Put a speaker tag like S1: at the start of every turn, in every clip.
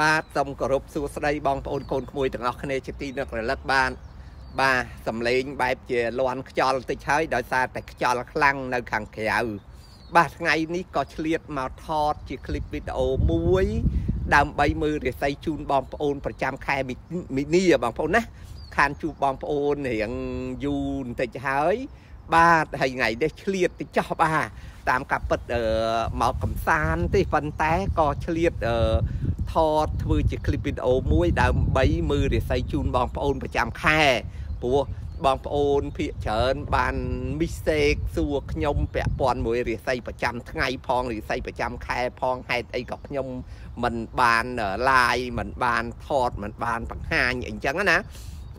S1: បាទសូមគោរពសួស្តីបងប្អូនកូនក្មួយទាំងអស់គ្នាជាទីនឹករលឹកបាន បាទសំឡេងបែបជាលន់ខ្យល់តិចហើយដោយសារតែខ្យល់ខ្លាំងនៅខាងក្រៅបាទថ្ងៃនេះក៏ឆ្លៀតមកថតជាคลิปវីដេអូមួយ ដើម្បីមើលរាសីជូនបងប្អូនប្រចាំខែមីនីបងប្អូនណាខានជួបបងប្អូនរៀងយូរបន្តិចហើយ បាទហើយថ្ងៃនេះឆ្លៀតទៅចោះបាទតាមការពិតមកកំសាន្តទេប៉ុន្តែក៏ឆ្លៀត ថតធ្វើជាคลิปវីដេអូមួយដើម្បីមើលរាសីជូនបងប្អូនប្រចាំខែព្រោះបងប្អូនភាកច្រើនបាន mistake សួរខ្ញុំពាក់ព័ន្ធមួយរាសីប្រចាំថ្ងៃផងរាសីប្រចាំខែផងហេតុអីក៏ខ្ញុំមិនបាន live មិនបានថតមិនបានបង្ហាញអីចឹងណា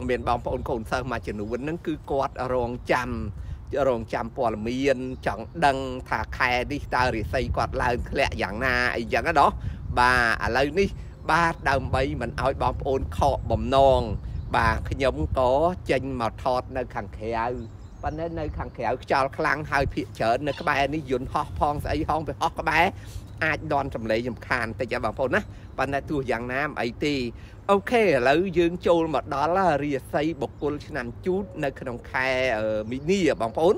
S1: មានបងប្អូនកូនសិស្សមួយចំនួនហ្នឹងគឺគាត់រងចាំរងចាំព័ត៌មានចង់ដឹងថាខែនេះតើរាសីគាត់ឡើងធ្លាក់យ៉ាងណាអីចឹងណា បាទឥឡូវនេះ បាទដើម្បីមិនឲ្យបងប្អូនខកបំណងបាទខ្ញុំក៏ចេញមកថតនៅខាងក្រៅប៉ុន្តែនៅខាងក្រៅខ្យល់ខ្លាំងហើយភាកច្រើននៅក្បែរនេះយន្តហោះផងស្អីហងទៅហោះក្បែរអាចដនចម្លែកសំខាន់តិចបងប្អូនណាប៉ុន្តែទោះយ៉ាងណាមិនអីទេអូខេឥឡូវយើងចូលមកដល់រាសីបុគ្គលឆ្នាំជូតនៅក្នុងខែមីនីបងប្អូន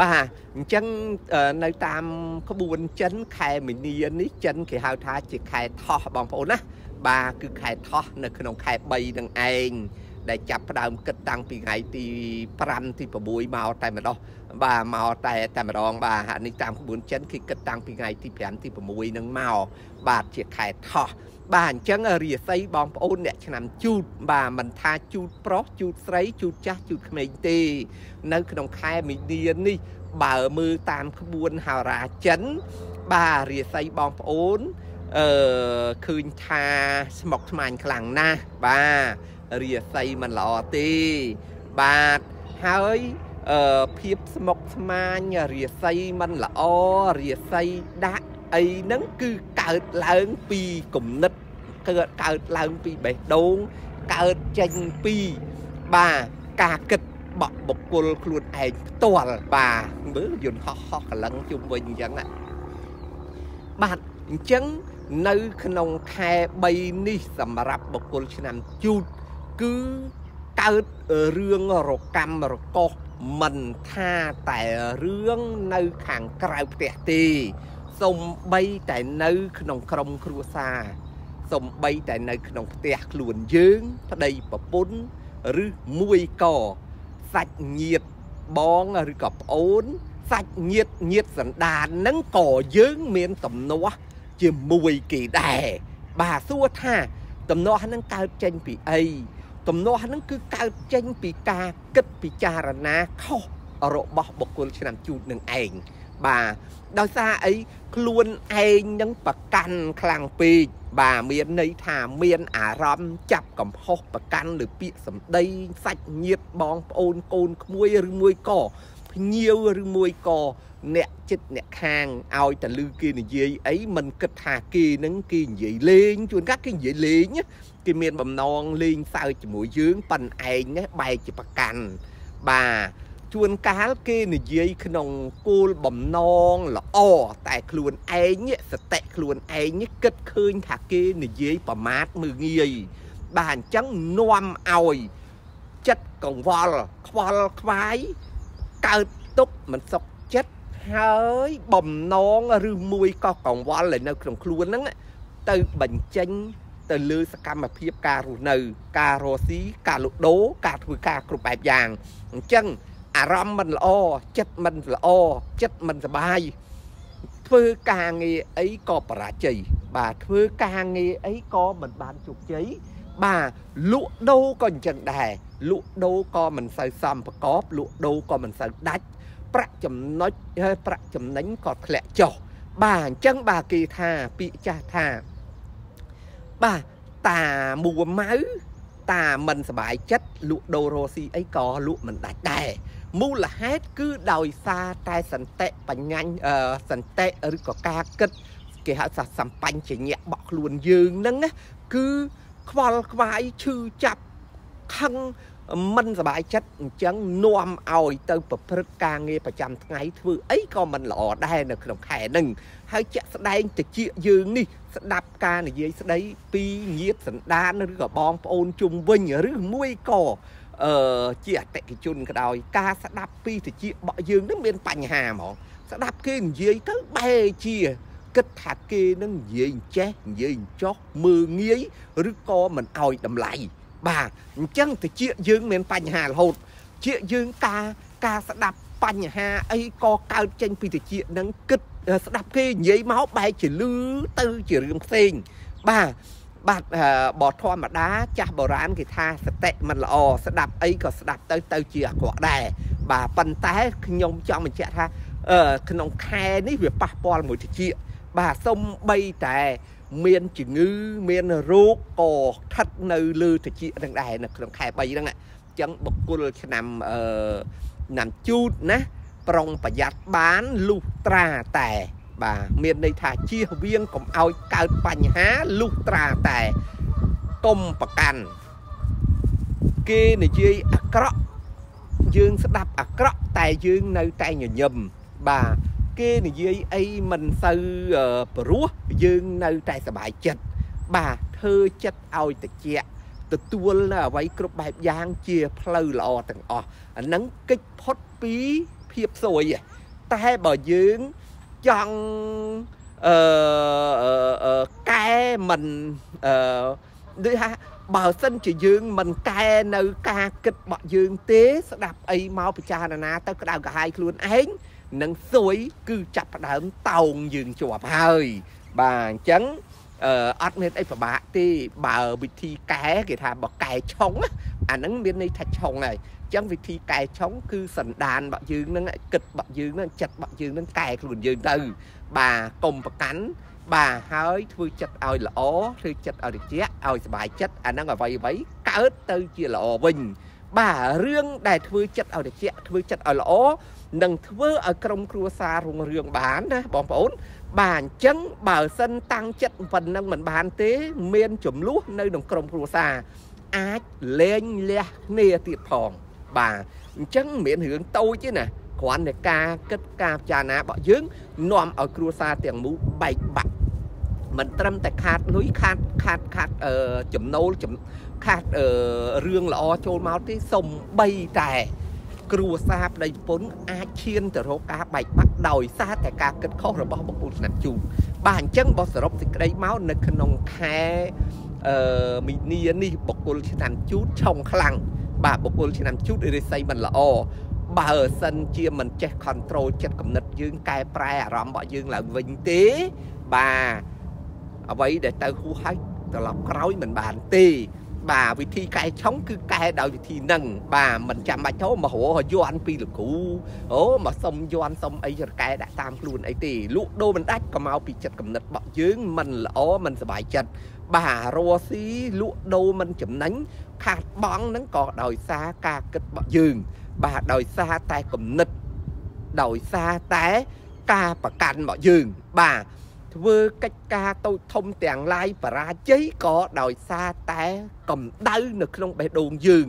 S1: បាទអញ្ចឹងនៅតាមក្បួនចិនខែមីនានេះចិនគេហៅថាជាខែថោះបងប្អូនណាបាទគឺខែថោះនៅក្នុងខែ3នឹងឯង ដែលចាប់ផ្ដើមគិតតាំងពីថ្ងៃទី5ទី6មកតែម្ដងបាទមកតែតែម្ដងបាទនេះតាមក្បួនចិនគេគិតតាំងពីថ្ងៃទី5ទី6នឹងមកបាទជាខែថោះបាទអញ្ចឹងរាសីបងប្អូនអ្នកឆ្នាំជូតបាទមិនថាជូតប្រុសជូតស្រីជូតចាស់ជូតក្មេងទេ នៅក្នុងខែមីនានេះបើមើលតាមក្បួនហោរាចិន បាទរាសីបងប្អូនអឺឃើញថាស្មុកស្មាញខ្លាំងណាស់បាទ រាសីមិនល្អទេបាទហើយអឺភាពស្មុកស្មាញរាសីមិនល្អរាសីដាក់អីហ្នឹងគឺកើតឡើងពីគំនិតកើតកើតឡើងពីបេះដូងកើតចេញពីបាទការគិតបក់បុគ្គលខ្លួនឯងផ្ទាល់បាទមើលយន្តហោះហោះកលឹងជុំវិញអញ្ចឹងណាបាទអញ្ចឹងនៅក្នុងខែ3នេះសម្រាប់បុគ្គលឆ្នាំជូត គឺកើតរឿងរកម្មរកោសមិនថាតែរឿងនៅខាងក្រៅផ្ទះទេសំបីតែនៅ ក្នុងក្រុមគ្រួសារសំបីតែនៅក្នុងផ្ទះខ្លួនយើង ប្តីប្រពន្ធឬមួយកសាច់ញាតបងឬក៏ប្អូន សាច់ញាតញាតសន្តាននឹងក៏យើងមានទំនាស់ជាមួយគេដែរបាទសួរថា ទំនាស់ហ្នឹងកើតចេញពីអី ទំនាស់ហ្នឹងគឺកើតចេញពីការគិតពិចារណាខុសរបស់បុគ្គលឆ្នាំជូតនឹងឯងបាទដោយសារអីខ្លួនឯងនឹងប្រកាន់ខ្លាំងពេកបាទមានន័យថាមានអារម្មណ៍ចាប់កំហុសប្រកាន់លើពាក្យសម្ដីសាច់ញាតិបងប្អូនកូនក្មួយឬមួយក៏ភ្ញៀវឬមួយក៏ អ្នកចិត្តអ្នកខាងឲ្យតលឺគេនិយាយអីមិនគិតថាគេនឹងគេនិយាយលេងជួនកាលគេនិយាយលេងគេមានបំណងលេងសើចជាមួយយើងប៉ិនឯងណាបែកជាប្រកាន់បាទជួនកាលគេនិយាយក្នុងគោលបំណងល្អតែខ្លួនឯងសតិខ្លួនឯងគិតឃើញថាគេនិយាយប្រមាថមើងងាយបាទអញ្ចឹងនាំឲ្យចិត្តកង្វល់ខ្វល់ខ្វាយកើតទុកមិនសុខចិត្ត ហើយបំណងឬមួយក៏កង្វល់នៅក្នុងខ្លួនហ្នឹងទៅបញ្ចេញទៅលើសកម្មភាពការរស់នៅ ការរស់ស៊ីការលក់ដូរការធ្វើការគ្រប់បែបយ៉ាងអញ្ចឹងអារម្មណ៍មិនល្អចិត្តមិនល្អចិត្តមិនសบายធ្វើការងារអីក៏បរាជ័យបាទធ្វើការងារអីក៏មិនបានជោគជ័យបាទលក់ដូរក៏អញ្ចឹងដែរលក់ដូរក៏មិនសូវសមប្រកបលក់ដូរក៏មិនសូវដាច់ ប្រាក់ចំណុចហើយប្រាក់ចំណេញក៏ធ្លាក់ចុះបាទអញ្ចឹងបាទគេថាពាក្យចាស់ថាបាទតាមួម៉ៅតាមិនសบายចិត្តលក់ដូររស់ស៊ីអីក៏លក់មិនដាច់ដែរមូលហេតុគឺដោយសារតែសន្តិបញ្ញសន្តិឬក៏ការគិតគេហៅថាសម្បញ្ញញ្ញៈបក់ខ្លួនយើងហ្នឹងណាគឺខ្វល់ខ្វាយឈឺចាប់ខឹង មិនសบายចិត្តអញ្ចឹងនាំឲ្យទៅប្រព្រឹត្តការងារប្រចាំថ្ងៃធ្វើអីក៏មិនល្អដែរនៅក្នុងខែហ្នឹងហើយជាក់ស្ដែងតិចយើងនេះស្ដាប់ការនិយាយស្ដីពីញាតសន្តានឬក៏បងប្អូនជុំវិញឬមួយក៏អឺជាអតិថិជនក៏ដោយការស្ដាប់ពីតិចបក់យើងនឹងមានបញ្ហាហ្មងស្ដាប់គេនិយាយទៅបែរជាគិតថាគេនឹងនិយាយចេះនិយាយចោះមើងងាយឬក៏មិនអោយតម្លៃ បាទអញ្ចឹងតិចយើងមានបញ្ហារហូតជាយើងការការស្ដាប់បញ្ហាអីក៏កើតចេញពីតិចនឹងគិតស្ដាប់គេនិយាយមកបែរជាលឺទៅជារឿងផ្សេងបាទបាទបធម្មតាចាស់បុរាណគេថាសតិមិនល្អស្ដាប់អីក៏ស្ដាប់ទៅទៅជាអាក្រក់ដែរបាទប៉ុន្តែខ្ញុំចង់បញ្ជាក់ថាក្នុងខែនេះវាប៉ះពាល់មួយតិចបាទសំបីតែ មានជំងឺមានរោគក៏ស្ថិតនៅលើតិចនឹងដែរនៅក្នុងខែ3ហ្នឹងអញ្ចឹងបុគ្គលឆ្នាំអឺឆ្នាំជូតណាប្រុងប្រយ័ត្នបានលុះត្រាតែបាទមានន័យថាជៀសវាងកុំឲ្យកើតបញ្ហាលុះត្រាតែកុំប្រកាន់គេនិយាយអាក្រក់យើងស្ដាប់អាក្រក់តែយើងនៅតែញញឹមបាទ គេនិយាយអីមិនសូវព្រោះយើងនៅតែសប្បាយចិត្តបាទធ្វើចិត្តឲ្យតិចទទួលនៅអ្វីគ្រប់បែបយ៉ាងជាផ្លូវល្អទាំងអស់អានឹងកិច្ចផុតពីភាពសួយតែបើយើងចង់អឺកែមិនអឺដូចថាបើសិនជាយើងមិនកែនៅការគិតរបស់យើងទេ ស្ដាប់អីមកពិចារណាទៅក្តៅក្រហាយខ្លួនឯង នឹងសួយគឺចាប់ផ្ដើមតោងយើងជាប់ហើយបាទអញ្ចឹងអឺអត់មានអីពិបាកទេបើវិធីកែគេថាបើកែឆុងអាហ្នឹងមានន័យថាឆុងហើយអញ្ចឹងវិធីកែឆុងគឺសន្តានរបស់យើងហ្នឹងគិតរបស់យើងហ្នឹងចិត្តរបស់យើងហ្នឹងកែខ្លួនយើងទៅបាទកុំប្រកាន់បាទហើយធ្វើចិត្តឲ្យល្អធ្វើចិត្តឲ្យត្រជាក់ឲ្យសុបាយចិត្តអាហ្នឹងអ្វីអ្វីកើតទៅជាល្អវិញបាទរឿងដែលធ្វើចិត្តឲ្យត្រជាក់ធ្វើចិត្តឲ្យល្អ នឹងធ្វើឲ្យក្រុមគ្រួសាររុងរឿងបានណាបងប្អូន បាទអញ្ចឹងបើសិនតាំងចិត្តប៉ុណ្ណឹងមិនបានទេ មានចំនួននៅក្នុងក្រុមគ្រួសារអាចលែងលះគ្នាទៀតផងបាទអញ្ចឹងមានរឿងតូចទេណាគ្រាន់តែការគិតការពិចារណារបស់យើងនាំឲ្យគ្រួសារទាំងមូលបែកបាក់មិនត្រឹមតែខាតលុយខាតខាតខាតអឺចំណូលខាតអឺរឿងល្អចូលមកទេសំបីតែ គ្រួសារប្តីប្រពន្ធអាចឈានទៅរកការបែកបាក់ដោយសារតែការគិតខុសរបស់បុគ្គលឆ្នាំជូតបាទអញ្ចឹងបើសរុបសេចក្តីមកនៅក្នុងខែអឺមីនានេះបុគ្គលឆ្នាំជូតឆុងខ្លាំងបាទបុគ្គលឆ្នាំជូតរិស័យមិនល្អបើសិនជាមិនចេះ control ចិត្តគំនិតយើងកែប្រែអារម្មណ៍របស់យើងឡើងវិញទេ បាទអ្វីដែលទៅហួសហើយត្រឡប់ក្រោយមិនបានទេ បាទវិធីកែឆុងគឺកែដោយវិធីហ្នឹងបាទមិនចាំបាច់ទៅមករកយន់ពីលោកគ្រូអូមកសុំយន់សុំអីចកែដាក់តាមខ្លួនអីទេលក់ដូរមិនដាច់ក៏មកពីចិត្តកំណត់របស់យើងមិនល្អមិនសុបាយចិត្តបាទរស់ស៊ីលក់ដូរមិនចំណេញខាតបង់ហ្នឹងក៏ដោយសារការគិតរបស់យើង បាទដោយសារតែគំនិតដោយសារតែការប្រកាន់របស់យើងបាទ ធ្វើកិច្ចការតូចធំទាំងឡាយបរាជ័យក៏ដោយសារតែកម្ដៅនៅក្នុងបេះដូងយើង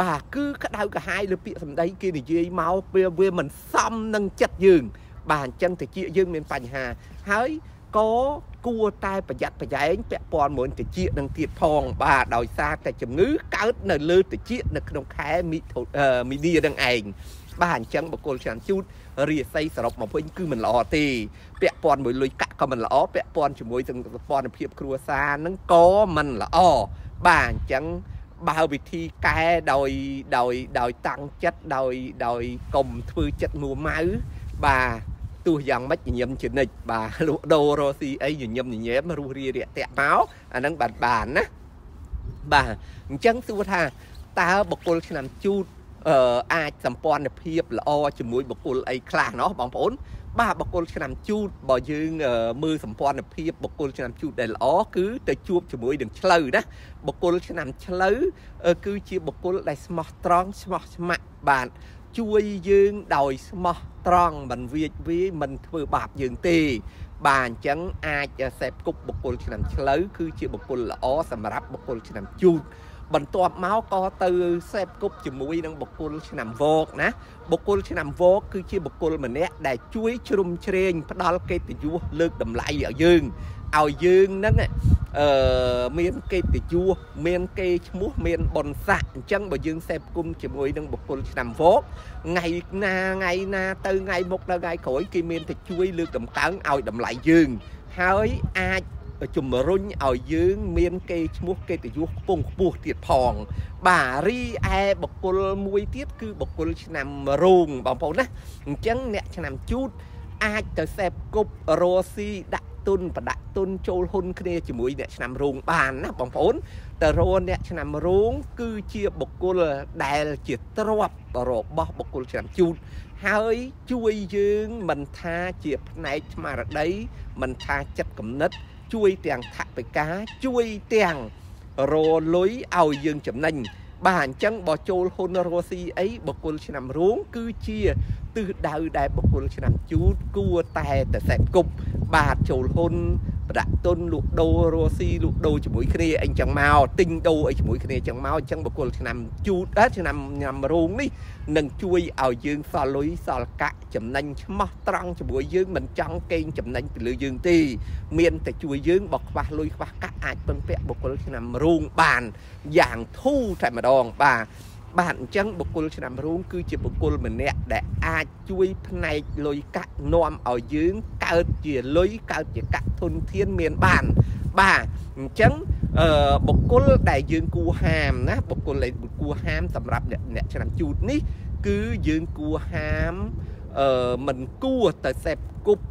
S1: បាទគឺក្តៅក្រហាយលើពាក្យសម្ដីគេនិយាយមកវាវាមិនសមនឹងចិត្តយើង បាទអញ្ចឹងតិចយើងមានបញ្ហាហើយក៏គួរតែប្រយ័ត្នប្រយែងពាក់ព័ន្ធមួយតិចនឹងទៀតផងបាទដោយសារតែជំងឺកើតនៅលើតិចនៅក្នុងខែមីនីនឹងឯង បាទអញ្ចឹងបកគលឆ្នាំជូតរាសីសរុបមកវិញគឺមិនល្អទេពាក់ព័ន្ធមួយលុយកាក់ក៏មិនល្អពាក់ព័ន្ធជាមួយនឹងសពន្ធភាពគ្រួសារនឹងក៏មិនល្អបាទអញ្ចឹងបើវិធីកែដោយដោយដោយតាំងចិត្តដោយដោយកុំធ្វើចិត្តមួម៉ៅបាទទោះយ៉ាងម៉េចញញឹមជានិច្ចបាទលក់ដូររស៊ីអីញញឹមញញែមរស់រារាក់តាក់មកអាហ្នឹងបានបានណាបាទអញ្ចឹងសួរថាតើបុគ្គលឆ្នាំជូត អឺអាចសម្ព័ន្ធភាពល្អជាមួយបុគ្គលអីខ្លះណោះបងប្អូន បាទបុគ្គលឆ្នាំជូតបើយើងមើលសម្ព័ន្ធភាពបុគ្គលឆ្នាំជូតដែលល្អគឺទៅជួបជាមួយនឹងឆ្លូវណាបុគ្គលឆ្នាំឆ្លូវគឺជាបុគ្គលដែលស្មោះត្រង់ស្មោះស្ម័គ្របាទជួយយើងដោយស្មោះត្រង់មិនវាចវាយមិនធ្វើបាបយើងទេបាទអញ្ចឹងអាចសេពគប់បុគ្គលឆ្នាំឆ្លូវគឺជាបុគ្គលល្អសម្រាប់បុគ្គលឆ្នាំជូត បន្ទាប់មកក៏ទៅសេពគប់ជាមួយនឹងបុគ្គលឆ្នាំវោកណាបុគ្គលឆ្នាំវោកគឺជាបុគ្គលម្នាក់ដែលជួយជ្រុំជ្រែងផ្ដល់កិត្តិយសលើកតម្លៃឲ្យយើងឲ្យយើងហ្នឹងអឺមានកិត្តិយសមាន គេឈ្មោះមានបុណ្យស័ក្តិអញ្ចឹងបើយើងសេពគុំជាមួយនឹងបុគ្គលឆ្នាំវោកថ្ងៃណាថ្ងៃណាទៅថ្ងៃមុខទៅថ្ងៃក្រោយគេមានតែជួយលើកតម្កើងឲ្យតម្លៃយើង ហើយអាច ជំរុញឲ្យយើងមានគេឈ្មោះកិត្តិយសខ្ពង់ខ្ពស់ទៀតផង បាទរីឯបកគលមួយទៀតគឺបកគលឆ្នាំរោងបងប្អូនណាអញ្ចឹងអ្នកឆ្នាំជូតអាចទៅសេពគប់រស់ស៊ីដាក់ទុនប្រដាក់ទុនចូលហ៊ុនគ្នាជាមួយអ្នកឆ្នាំរោងបានណាបងប្អូនតរអ្នកឆ្នាំរោងគឺជាបុគ្គលដែលជាទ្រព្យរបស់បុគ្គលឆ្នាំជូតហើយជួយយើងមិនថាជាផ្នែកស្មារតីមិនថាចិត្តគំនិត ជួយទាំងថវិកាជួយទាំងរលុយឲ្យយើងចំណេញបាទអញ្ចឹងបើចូលហ៊ុនរស់ស៊ីអីបកគលឆ្នាំរួងគឺជាទិសដៅដែលបកគលឆ្នាំជូតគួរតែតែសេពគប់បាទចូលហ៊ុន ប្រដាក់ទុនលក់ដូររស់ស៊ីលក់ដូរជាមួយគ្នាអីចឹងមកទិញដូរអីជាមួយគ្នាចឹងមកអញ្ចឹងបកគលឆ្នាំជូតឆ្នាំញ៉ាំរោងនេះនឹងជួយឲ្យយើងសល់លុយសល់កាក់ចំណេញឆ្មោះត្រង់ជាមួយយើងមិនចង់កេងចំណេញពីលើយើងទេមានតែជួយយើងបើខ្វះលុយខ្វះកាក់អាចពឹងពាក់បុគ្គលឆ្នាំរោងបានយ៉ាងធូរតែម្ដងបាទ បាទអញ្ចឹងបុគ្គលឆ្នាំរូងគឺជាបុគ្គលម្នាក់ដែលអាចជួយផ្នែកលុយកាក់នាំឲ្យយើងកើតជាលុយកើតជាកាក់ធនធានមានបាន បាទអញ្ចឹងអឺបុគ្គលដែលយើងគួរហាមណាបុគ្គលដែលគួរហាមសម្រាប់អ្នកអ្នកឆ្នាំជូតនេះគឺយើងគួរហាមអឺមិនគួរទៅសេពគប់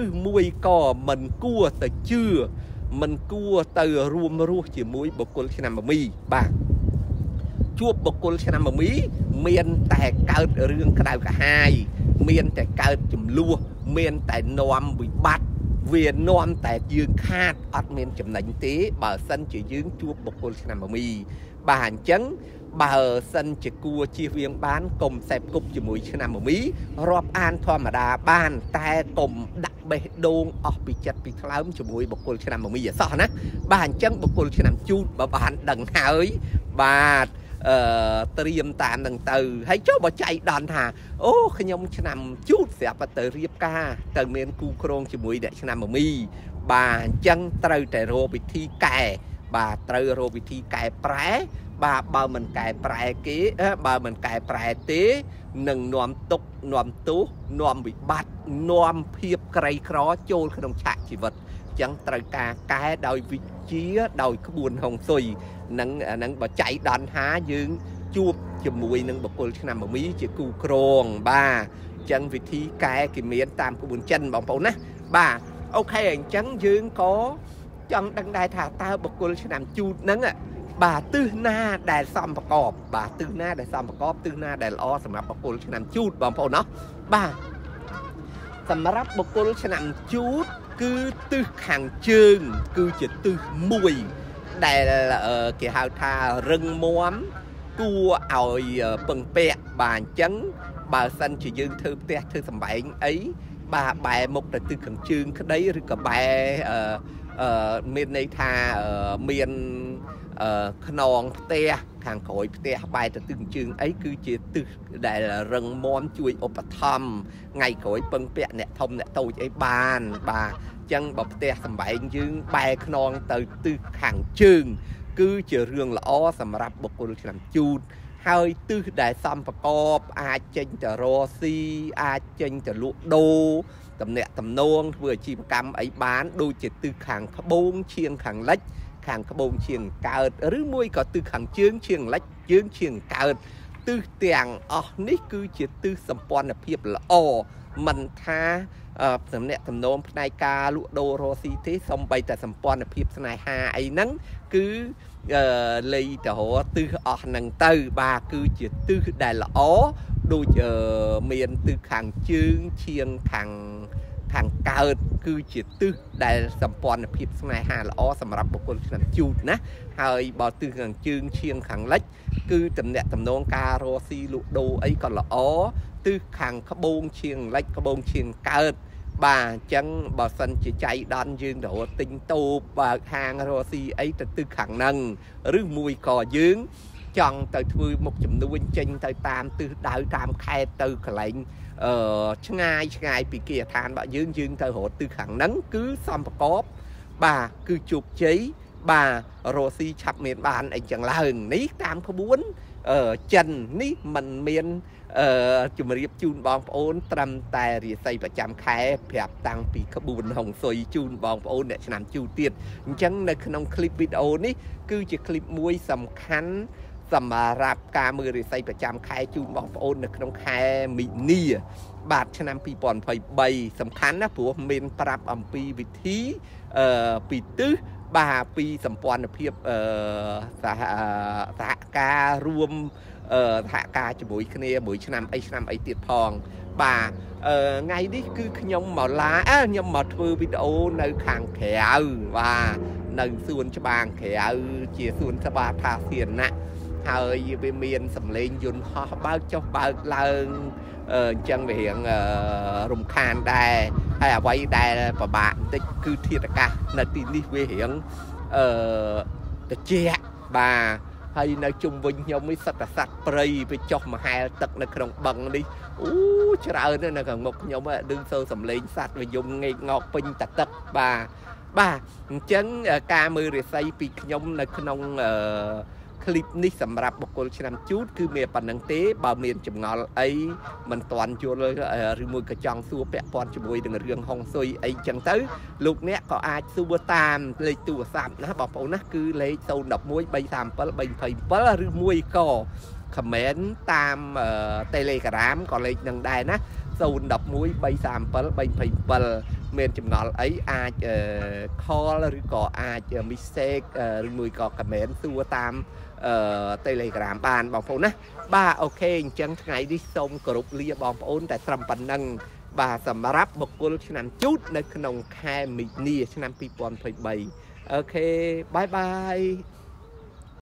S1: ឬមួយក៏មិនគួរទៅជឿមិនគួរទៅរួមរស់ជាមួយបុគ្គលឆ្នាំមមីបាទ ជួបបុគ្គលឆ្នាំមមី មានតែកើតរឿងក្តៅក្រហាយ មានតែកើតចំនួនមានតែនាំវិបត្តិវានាំតែយើងខាតអត់មានចំណេញទេ បើសិនជាយើងជួបបុគ្គលឆ្នាំមមីបាទអញ្ចឹងបើសិនជាគួរជៀសវាងបានកុំសេពគប់ជាមួយឆ្នាំមមីរាប់អានធម្មតាបាន តែកុំដាក់បេះដូងអស់ពីចិត្តពីថ្លើមជាមួយបុគ្គលឆ្នាំមមីអសោះណាបាទអញ្ចឹងបុគ្គលឆ្នាំជូតបើបានដឹងហើយបាទ អឺត្រៀមតាមនឹងទៅហើយចុះបើចៃដន្យថាអូខ្ញុំឆ្នាំជូតស្រាប់ទៅរៀបការ ទៅមានគូក្រងជាមួយអ្នកឆ្នាំមមីបាទអញ្ចឹងត្រូវតែរកវិធីកែបាទត្រូវរកវិធីកែប្រែបាទបើមិនកែប្រែគេបើមិនកែប្រែទេនឹងនាំទុកនាំទោសនាំវិបត្តិនាំភាពក្រីក្រចូលក្នុងឆាកជីវិតអញ្ចឹងត្រូវការកែដោយវិជាដោយក្បួនហុងស៊ុយ នឹងនឹងបើចៃដន្យថាយើងជួបជាមួយនឹងបុគ្គលឆ្នាំមីជាគូក្រងបាទអញ្ចឹងវិធីកែគេមានតាមក្បួនចិនបងប្អូនណាបាទអូខេអញ្ចឹងយើងក៏ចង់ដឹងដែរថាតើបុគ្គលឆ្នាំជូតហ្នឹងបាទទិសណាដែលសំប្រកបបាទទិសណាដែលសំប្រកបទិសណាដែលល្អសម្រាប់បុគ្គលឆ្នាំជូតបងប្អូនណោះបាទសម្រាប់បុគ្គលឆ្នាំជូតគឺទិសខាងជើង គឺជាទិសមួយ ដែលគេហៅថារឹងមាំគួរឲ្យពឹងពាក់បាទអញ្ចឹងបើសិនជាយើងធ្វើផ្ទះធ្វើសំបែងអីបាទបែរមុខទៅទិសខាងជើងក្តីឬក៏បែរអឺមានន័យថាមានខ្នងផ្ទះខាងក្រោយផ្ទះបែរទៅទិសជើងអីគឺជាទិសដែលរឹងមាំជួយឧបត្ថម្ភថ្ងៃក្រោយពឹងពាក់អ្នកធំអ្នកតូចអីបានបាទ ចឹងបើផ្ទះសំបែងយើងបែរខ្នងទៅទិសខាងជើង គឺជារឿងល្អសម្រាប់បុគ្គលឆ្នាំជូតហើយទិសដែលសំប្រកបអាចចេញទៅរកស៊ីអាចចេញទៅលក់ដូរតំណាក់តំណងធ្វើអាជីវកម្មអីបាន ដូចជាទិសខាងក្បូងឈៀងខាងលិចខាងក្បូងឈៀងកើតឬមួយក៏ទិសខាងជើងឈៀងលិចជើងឈៀងកើត ទិសទាំងអស់នេះគឺជាទិសសម្ព័ន្ធភាពល្អមិនថាសំណាក់តំណងផ្នែកការលក់ដូររស់ស៊ីទេសំបីតែសម្ព័ន្ធភាពស្នេហាអីហ្នឹងគឺលៃទៅរទិសអស់ហ្នឹងទៅ បាទគឺជាទិសដែលល្អដូចមានទិសខាងជើងឈៀងខាងខាងកើត គឺជាទិសដែលសម្ព័ន្ធភាពស្នេហាល្អសម្រាប់បុគ្គលឆ្នាំជូតណាហើយបើទិសខាងជើងឈៀងខាងលិច គឺតំណាក់តំណងការរស់ស៊ីលក់ដូរអីក៏ល្អទិសខាងក្បូងឈៀងលិចក្បូងឈៀងកើតបាទអញ្ចឹងបើសិនជាចៃដន្យយើងទៅទិញតូបបើកហាងរកស៊ីអីទៅទិសខាងហ្នឹងឬមួយក៏យើងចង់ទៅធ្វើមុខចំនួនចេញទៅតាមទិសដៅតាមខេត្តទៅកន្លែង អឺឆ្ងាយឆ្ងាយពីគេឋានរបស់យើងយើងទៅរត់ទិសខាងហ្នឹងគឺសំប្រកបបាទគឺជោគជ័យបាទរស់ស៊ីឆាប់មានបានអីចឹងឡើងនេះតាមក្បួនអឺចិននេះมันមានអឺជំរាបជូនបងប្អូន ត្រឹមតែរាសីប្រចាំខែប្រាប់តាំងពីក្បួនហុងស៊ុយជូនបងប្អូនអ្នកឆ្នាំជូទៀតអញ្ចឹងនៅក្នុងคลิปវីដេអូនេះគឺជាคลิปមួយសំខាន់ សម្រាប់ការមើលរិស័យប្រចាំខែជូនបងប្អូននៅក្នុងខែមីនា បាទឆ្នាំ2023សំខាន់ណាព្រោះមានប្រាប់អំពីវិធីអឺពីទិសបាទពីសម្ព័ន្ធភាពអឺសហសហការរួមអឺសហការជាមួយគ្នាមួយឆ្នាំអីឆ្នាំអីទៀតផងបាទអឺថ្ងៃនេះគឺខ្ញុំមកឡាអើខ្ញុំមកធ្វើវីដេអូនៅខាងក្រៅបាទនៅសួនច្បារក្រៅជាសួនច្បារថាធារណៈ ហើយវាមានសម្លេងយន្តហោះបើកចុះបើកឡើងអញ្ចឹងវារៀងរំខានដែរហើយអ្វីដែលពិបាកបន្តិចគឺធាតុអាកាសនៅទីនេះវារៀងអឺត្រជាក់បាទហើយនៅជុំវិញខ្ញុំនេះសត្វតែសត្វព្រៃវាចុះមហែលទឹកនៅក្នុងបឹងនេះអូច្រើនណាស់នៅខាងមុខខ្ញុំដឹងសូរសំលេងសត្វវាយំងែកងក់ពេញតទឹកបាទបាទអញ្ចឹងការមើលរិស័យពីខ្ញុំនៅក្នុងអឺ คลิปនេះសម្រាប់បុគ្គលឆ្នាំជូតគឺមានប៉ុណ្្នឹងទេបើមានចម្ងល់អីមិនទាន់យល់ឬមួយក៏ចង់សួរពាក់ព័ន្ធជាមួយនឹងរឿងហុងស៊ុយអីចឹងទៅលោកអ្នកក៏អាចសួរតាមលេខទូរស័ព្ទណាបងប្អូនណាគឺលេខ011 337 327ឬមួយក៏ comment តាម Telegram ក៏លេខនឹងដែរណា011 337 327មានចម្ងល់អីអាច call ឬក៏អាច mistake ឬមួយក៏ comment សួរតាមអឺ Telegram បានបងប្អូនណាបាទអូខេអញ្ចឹងថ្ងៃនេះសូមគោរពលាបងប្អូន តែត្រឹមប៉ុណ្ណឹងបាទសម្រាប់បុគ្គលឆ្នាំជូតនៅក្នុងខែមីនាឆ្នាំ2023អូខេបាយបាយ